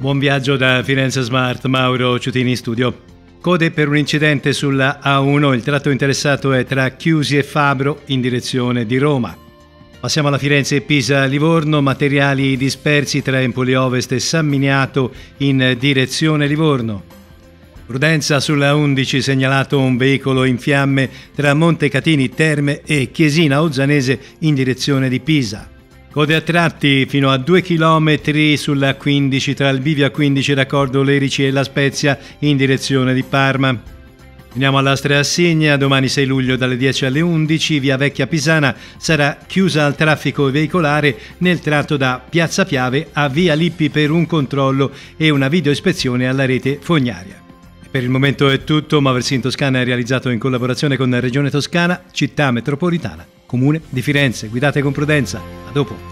Buon viaggio da Firenze Smart, Mauro Ciutini in studio. Code per un incidente sulla A1, il tratto interessato è tra Chiusi e Fabro in direzione di Roma. Passiamo alla Firenze e Pisa-Livorno, materiali dispersi tra Empoli Ovest e San Miniato in direzione Livorno. Prudenza sulla 11 segnalato un veicolo in fiamme tra Montecatini Terme e Chiesina Ozzanese in direzione di Pisa. Code a tratti fino a 2 km sulla 15 tra il bivio a 15 raccordo Lerici e La Spezia in direzione di Parma. Andiamo all'Astra Assigna, domani 6 luglio dalle 10 alle 11, via Vecchia Pisana sarà chiusa al traffico veicolare nel tratto da Piazza Piave a via Lippi per un controllo e una videoispezione alla rete fognaria. Per il momento è tutto, Maversi Toscana è realizzato in collaborazione con Regione Toscana, Città Metropolitana, Comune di Firenze. Guidate con prudenza. A dopo.